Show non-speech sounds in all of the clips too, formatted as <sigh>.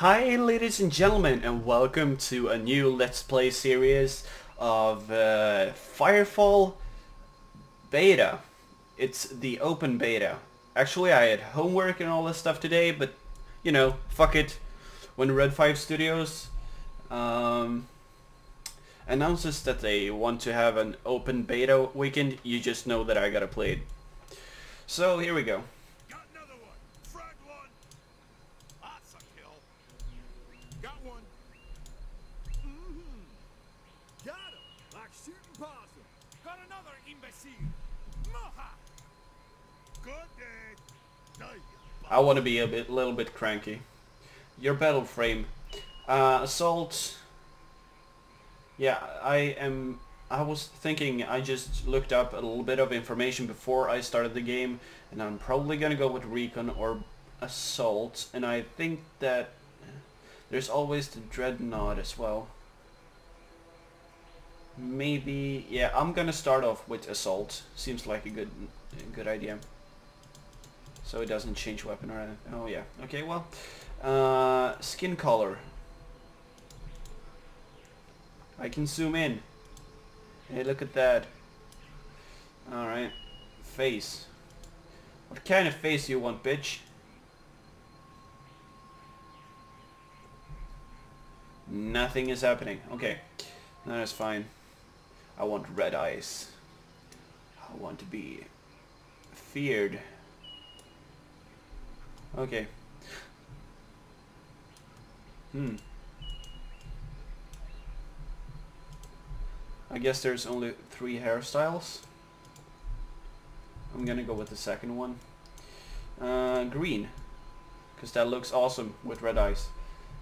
Hi ladies and gentlemen and welcome to a new Let's Play series of uh, Firefall Beta. It's the open beta. Actually I had homework and all this stuff today but you know, fuck it. When Red 5 Studios um, announces that they want to have an open beta weekend, you just know that I gotta play it. So here we go. Got another one. Frag one. That's a kill. Got one. Mm-hmm. Got him. Like shooting possum. Got another imbecile. Moha. Good day. Die. I want to be a bit, little bit cranky. Your battle frame, uh, assault. Yeah, I am. I was thinking. I just looked up a little bit of information before I started the game, and I'm probably gonna go with recon or assault. And I think that there's always the dreadnought as well. Maybe, yeah. I'm gonna start off with assault. Seems like a good, good idea. So it doesn't change weapon or anything. Oh yeah. Okay, well. Uh, skin color. I can zoom in. Hey, look at that. Alright. Face. What kind of face you want, bitch? Nothing is happening. Okay. That is fine. I want red eyes. I want to be feared. Okay. Hmm. I guess there's only three hairstyles. I'm gonna go with the second one. Uh, green. Because that looks awesome with red eyes.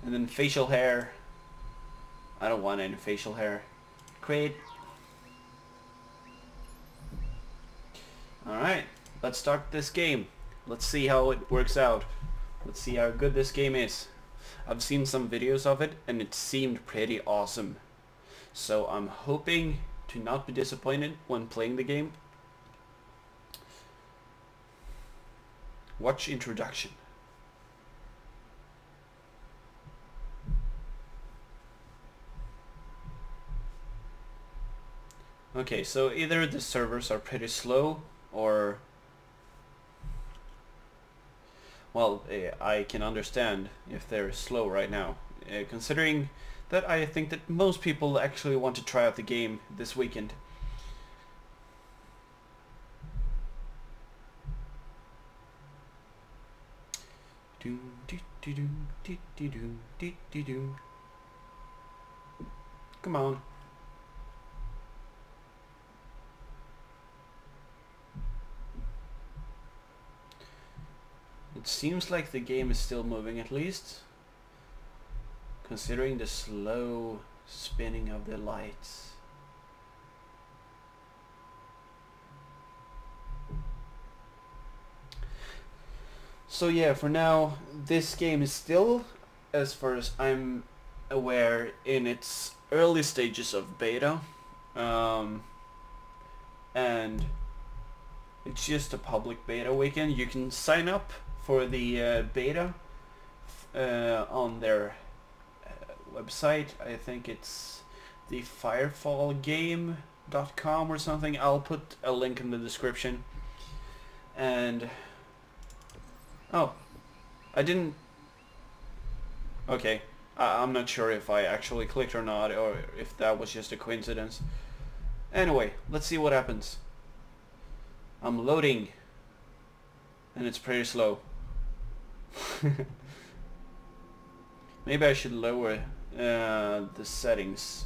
And then facial hair. I don't want any facial hair. Create. Alright, let's start this game. Let's see how it works out. Let's see how good this game is. I've seen some videos of it and it seemed pretty awesome. So I'm hoping to not be disappointed when playing the game. Watch introduction. Okay, so either the servers are pretty slow or well, eh, I can understand if they're slow right now, uh, considering that I think that most people actually want to try out the game this weekend. Come on. Seems like the game is still moving at least. Considering the slow spinning of the lights. So yeah, for now, this game is still, as far as I'm aware, in its early stages of beta. Um, and it's just a public beta weekend. You can sign up for the uh, beta uh, on their uh, website. I think it's the firefallgame.com or something. I'll put a link in the description. And oh, I didn't. Okay, I I'm not sure if I actually clicked or not, or if that was just a coincidence. Anyway, let's see what happens. I'm loading, and it's pretty slow. <laughs> Maybe I should lower uh, the settings.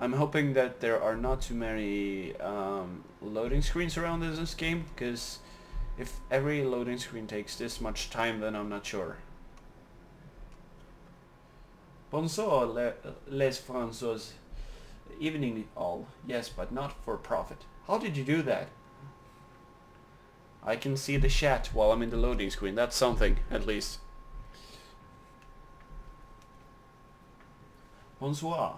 I'm hoping that there are not too many um, loading screens around in this game, because if every loading screen takes this much time, then I'm not sure. Bonsoir, le les François. Evening all. Yes, but not for profit. How did you do that? I can see the chat while I'm in the loading screen. That's something, at least. Bonsoir.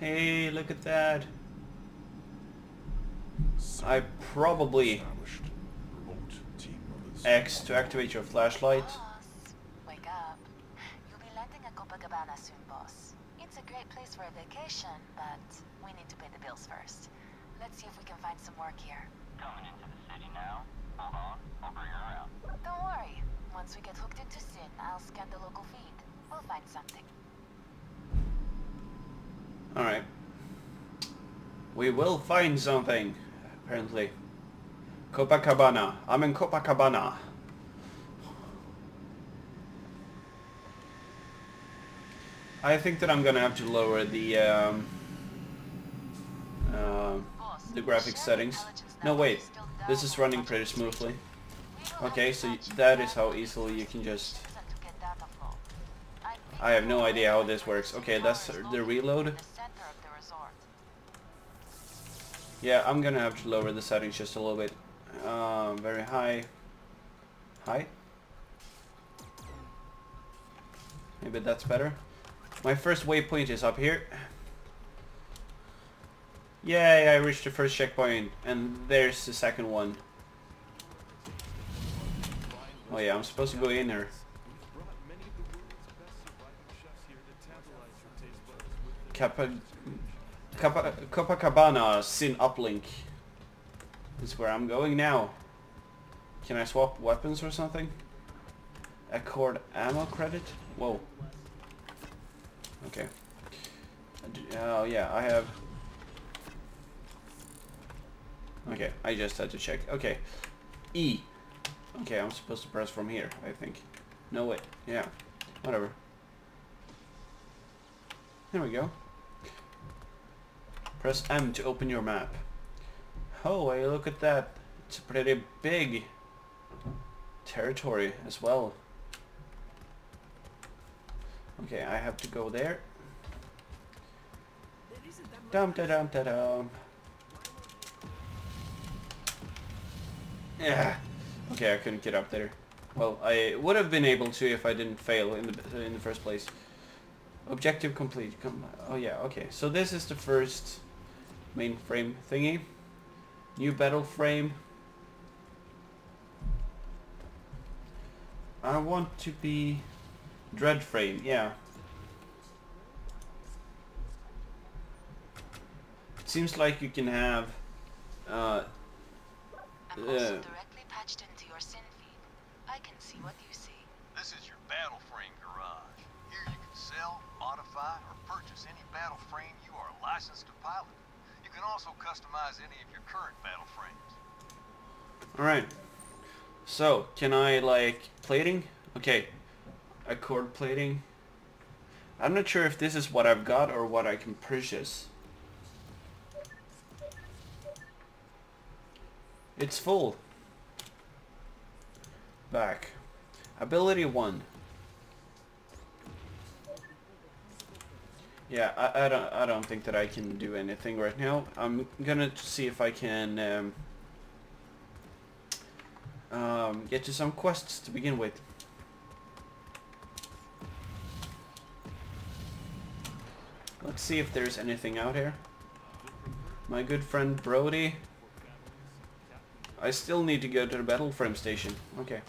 Hey, look at that. I probably Established. Remote team brothers. X to activate your flashlight. Wake up. You'll be landing at Copacabana soon, boss. It's a great place for a vacation, but we need to pay the bills first. Let's see if we can find some work here. Coming into the city now? Hold on, I'll bring her around. Don't worry. Once we get hooked into SIN, I'll scan the local feed. We'll find something. Alright. We will find something, apparently. Copacabana. I'm in Copacabana. I think that I'm gonna have to lower the um, uh, the graphic settings. No wait, this is running pretty smoothly. Okay, so that is how easily you can just... I have no idea how this works. Okay, that's the reload. Yeah, I'm gonna have to lower the settings just a little bit. Um, very high. High? Maybe that's better. My first waypoint is up here. Yay, I reached the first checkpoint, and there's the second one. Oh yeah, I'm supposed to go in here. We've brought many of the world's best surviving chefs here to tantalize your taste buds with their Capa Capa Copacabana SIN Uplink is where I'm going now. Can I swap weapons or something? Accord ammo credit? Whoa. Okay. Oh yeah, I have... Okay, I just had to check. Okay. E. Okay, I'm supposed to press from here, I think. No, wait. Yeah. Whatever. There we go. Press M to open your map. Oh, hey, look at that. It's a pretty big territory as well. Okay, I have to go there. Dum da dum da dum. Yeah. Okay, I couldn't get up there. Well, I would have been able to if I didn't fail in the in the first place. Objective complete. Come. Oh yeah. Okay. So this is the first mainframe thingy. New battle frame. I want to be dread frame. Yeah. It seems like you can have. Uh, I'm Yeah. also directly patched into your SIN feed. I can see what you see. This is your battle frame garage. Here you can sell, modify, or purchase any battle frame you are licensed to pilot. Can also customize any of your current battle frames. Alright. So, can I like plating? Okay. Accord plating. I'm not sure if this is what I've got or what I can purchase. It's full. Back. Ability 1. Yeah, I, I don't I don't think that I can do anything right now. I'm gonna see if I can um, um, get to some quests to begin with. Let's see if there's anything out here. My good friend Brody. I still need to go to the battle frame station. Okay.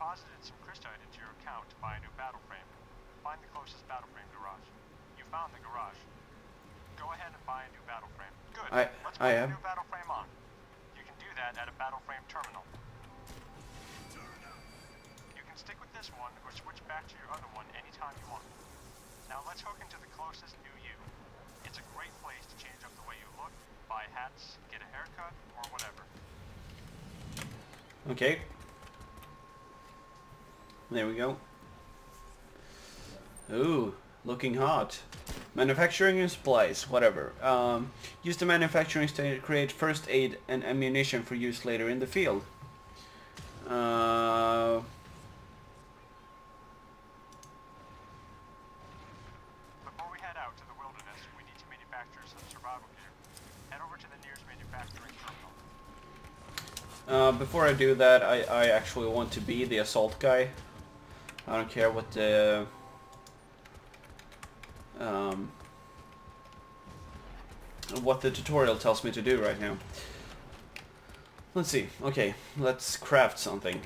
Deposited some crystite into your account to buy a new battle frame. Find the closest battle frame garage. You found the garage. Go ahead and buy a new battle frame. Good. I- Let's I put have. a new battle frame on. You can do that at a battle frame terminal. You can stick with this one or switch back to your other one anytime you want. Now let's hook into the closest new you. It's a great place to change up the way you look, buy hats, get a haircut, or whatever. Okay. There we go. Ooh, looking hot. Manufacturing and supplies, whatever. Um, use the manufacturing to create first aid and ammunition for use later in the field. Uh, Before we head out to the wilderness, we need to manufacture some survival gear. head over to the nearest manufacturing terminal. Uh, before I do that, I, I actually want to be the assault guy. I don't care what the... Um, what the tutorial tells me to do right now. Let's see. Okay, let's craft something.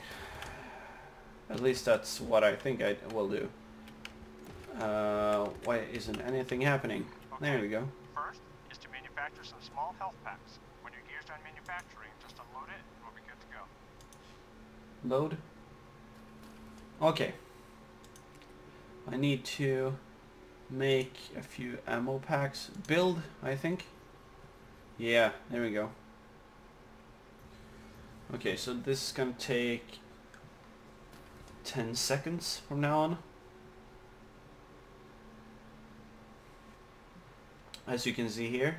At least that's what I think I will do. Uh, why isn't anything happening? There we go. First is to manufacture some small health packs. When your gear's done manufacturing, just unload it and we'll be good to go. Load. Okay. I need to make a few ammo packs. Build, I think. Yeah, there we go. Okay, so this is gonna take 10 seconds from now on. As you can see here.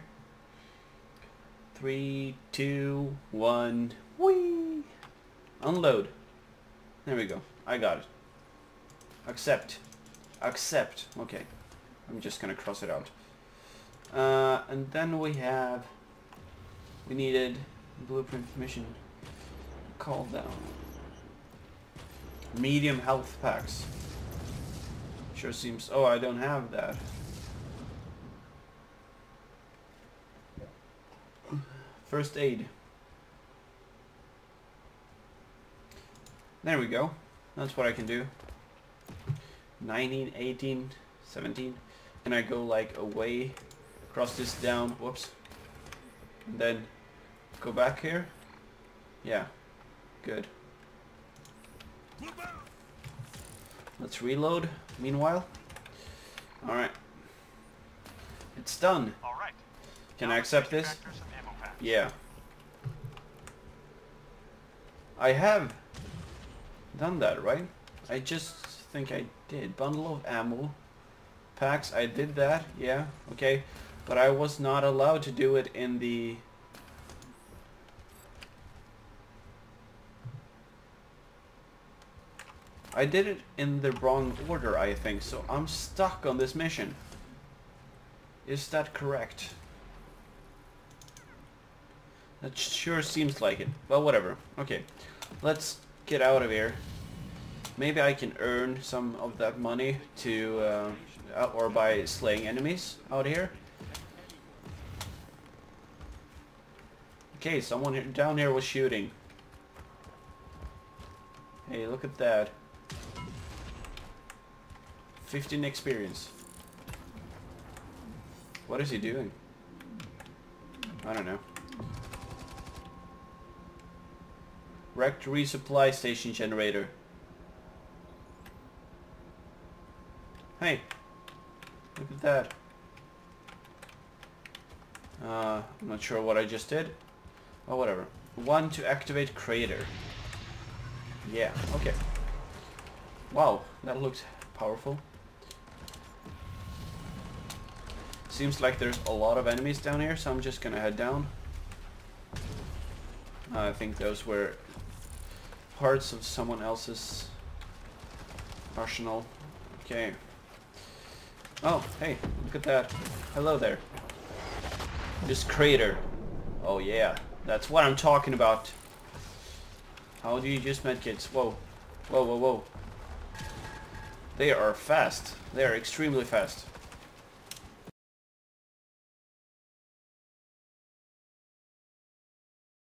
Three, two, one, whee! Unload. There we go. I got it. Accept. Accept. Okay. I'm just gonna cross it out. Uh, and then we have... We needed blueprint mission. Call down. Medium health packs. Sure seems... Oh, I don't have that. First aid. There we go. That's what I can do. 19, 18, 17. And I go like away, cross this down, whoops. And then go back here. Yeah, good. Let's reload meanwhile. Alright. It's done. All right. Can I accept this? manufacture some ammo packs. Yeah. I have done that, right? I just think I did. Bundle of ammo packs. I did that, yeah, okay. But I was not allowed to do it in the... I did it in the wrong order, I think, so I'm stuck on this mission. Is that correct? That sure seems like it. Well, whatever. Okay, let's get out of here. Maybe I can earn some of that money to, uh, or by slaying enemies out here. Okay, someone here, down here was shooting. Hey, look at that. 15 experience. What is he doing? I don't know. Wrecked resupply station generator. Hey, look at that. Uh, I'm not sure what I just did. Oh, whatever. One to activate crater. Yeah, okay. Wow, that looks powerful. Seems like there's a lot of enemies down here, so I'm just gonna head down. I think those were parts of someone else's arsenal. Okay. Oh, hey, look at that. Hello there. This crater. Oh yeah, that's what I'm talking about. How do you use medkits? Whoa. Whoa, whoa, whoa. They are fast. They are extremely fast.